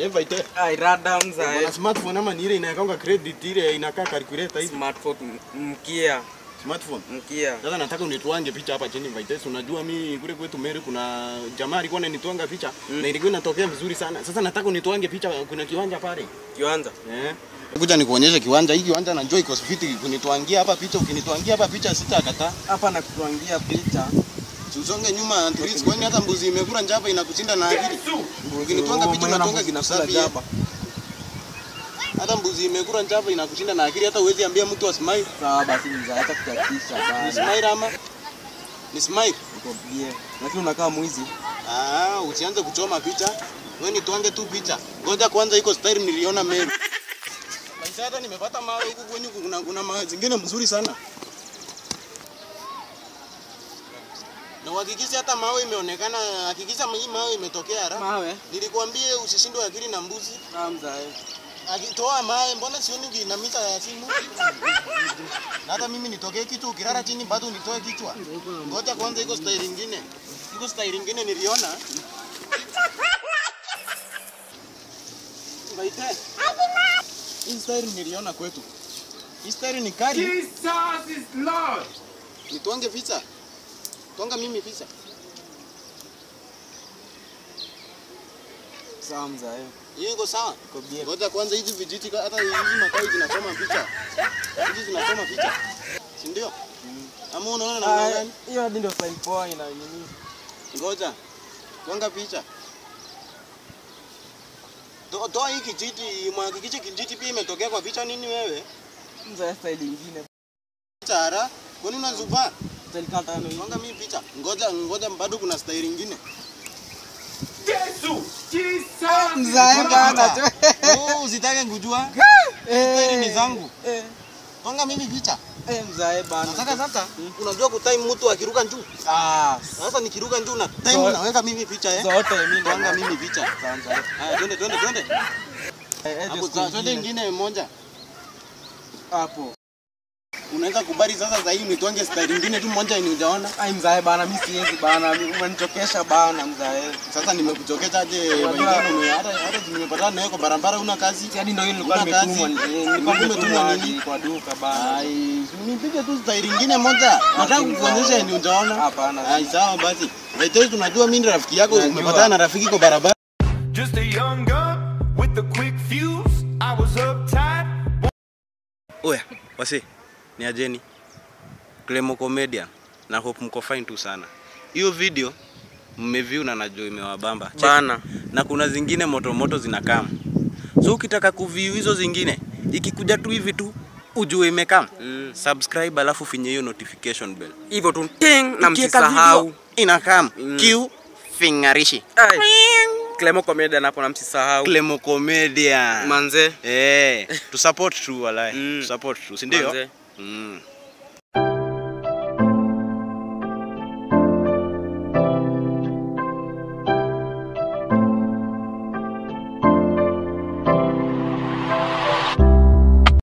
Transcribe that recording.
Eva ite. Ai radam za. Na smartphone ama ni ile credit ile inakaa calculator hivi. Smartphone mkia. Smartphone. Mkia. Sasa nataka unitwange picha hapa chini. Unajua mimi kule kwetu Meru kuna jamaa alikuwa ananitwanga picha na ilikuwa inatokea vizuri sana. Sasa nataka unitwange picha, kuna kiwanja pale. Kiwanja. Eh. Kuja nikuonyeshe kiwanja hii kiwanja kunitwangia hapa picha, ukinitwangia hapa picha sitakataa. Hapa nakutwangia picha. Usonge nyuma Antiris, kwani hata mbuzi imekula njapa inakushinda na akili. Ukinitwanga picha na tuanga mbuzi kitu inakula safi. jaba. Hata mbuzi imekula njapa inakushinda na akili, hata uwezi ambia mtu asmile. Sawa basi mzee, hata kuchapisha Ni bana. smile ama ni smile. Uko bie. Lakini unakaa mwizi. Ah, usianze kuchoma picha. Wewe ni tuange tu picha. Ngoja kwanza iko style niliona mimi. Maisha hata nimepata mawe huku kwenye kuna kuna mawe zingine mzuri sana. Na uhakikishe hata mawe imeonekana, hakikisha hii mawe imetokea haraka. Mawe. Nilikwambie usishindwe akili na mbuzi. Ah mzae. Akitoa mawe, mbona sioni ukiinamisha ya simu? Na hata mimi nitokee kitu ukilala chini bado nitoe kichwa. Ngoja kwanza, iko style nyingine. iko style nyingine niliona. Baite. Hii style niliona kwetu. Hii style ni kali. Jesus is Lord. Nitwange visa. Twanga mimi visa. Sawa mzae. Hiyo iko sawa. Bie. Ngoja kwanza hizi vijiti hata hizi matawi zinasoma picha. Hizi zinasoma picha. Si ndio? Ama unaona namna Ah, gani? Hiyo hadi ndio fine poa ina nini? Ngoja. Twanga picha. To- Toa hii kijiti, mwakikishe kijiti pia imetokea kwa picha nini wewe? Mzae style nyingine. Hara. Kwani unazuba? Twanga mimi picha. Ngoja ngoja bado kuna style nyingine. Yesu! Jesus. Mzae bana. Oh, usitake kujua. Eh, ni zangu. Eh. Twanga mimi picha. Eh mzae bana. Nataka sasa unajua kutime mtu akiruka juu. Ah. Sasa nikiruka juu na time So- naweka mimi picha eh. Zote mimi Twanga mimi picha. Haya, twende twende twende. Eh, eh, twende ingine. ingine moja. Hapo. Unaweza kubali sasa za hii nitwange style nyingine tu mmoja yenye hujaona. Ai mzae bana, mimi siwezi bana, umenichokesha bana mzae. Sasa nimekuchokesha aje Wengine hata hata nimepatana nawe kwa barabara una kazi. Yaani hadi ndio ile nilikuwa Una kazi. nimetumwa, eh, nilikuwa Nilikuwa nimetumwa nini? kwa duka bana. Ai, nipige tu style nyingine moja. Nataka kukuonyesha ni hujaona. Hapana. Ai, sawa basi. Waitoi tunajua mimi ni rafiki yako, umepatana na rafiki kwa barabara. Just a young gun with a quick fuse. I was uptight. Oya, wase, ni ajeni. Clemo Comedian. Na hope mko fine tu sana. Hiyo video mmeview na najua imewabamba. Bana. Na kuna zingine moto moto zinakam. So ukitaka kuview hizo zingine, ikikuja tu hivi tu ujue imekam. Mm. Subscribe alafu finye hiyo notification bell. Hivyo tu ting na msisahau. inakam. Mm. Q fingarishi. Clemo Comedian hapo na msisahau. Clemo Comedian. Manze. Eh, hey, tu support tu walai. Mm. Tu support tu, si ndio? 嗯。